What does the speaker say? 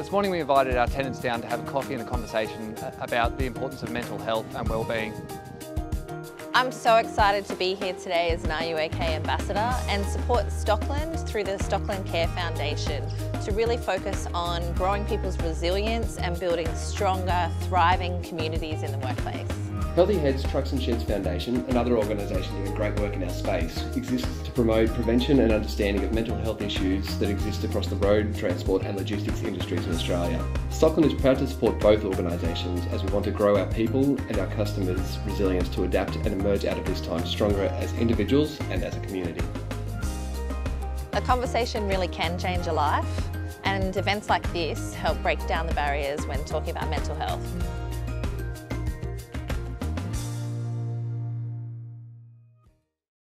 This morning we invited our tenants down to have a coffee and a conversation about the importance of mental health and wellbeing. I'm so excited to be here today as an OK ambassador and support Stockland through the Stockland Care Foundation to really focus on growing people's resilience and building stronger, thriving communities in the workplace. Healthy Heads Trucks and Sheds Foundation, another organisation doing great work in our space, exists to promote prevention and understanding of mental health issues that exist across the road, transport and logistics industries in Australia. Stockland is proud to support both organisations as we want to grow our people and our customers' resilience to adapt and emerge out of this time stronger as individuals and as a community. A conversation really can change a life and events like this help break down the barriers when talking about mental health.